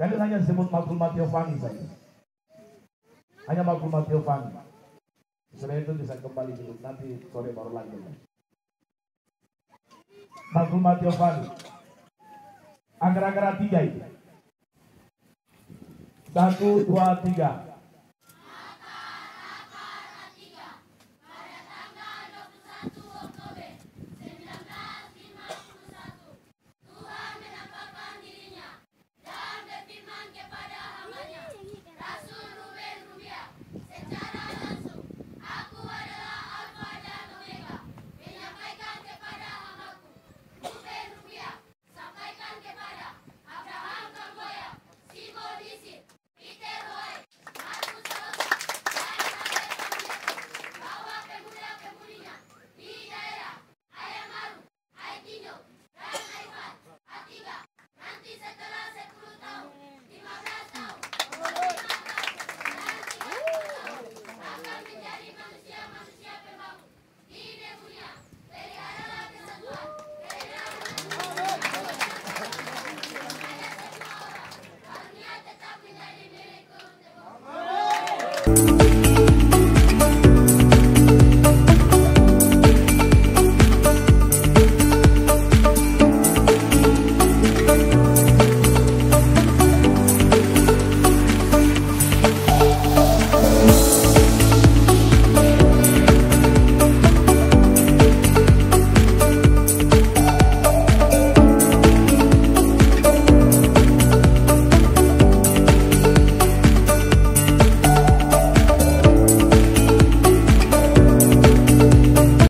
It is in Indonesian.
Jangan hanya sebut maklumat Yovani saja. Hanya maklumat Yovani. Setelah itu bisa kembali dulu nanti sore baru lanjut. Maklumat Yovani. Agar-agar tiga itu. Satu, dua, tiga.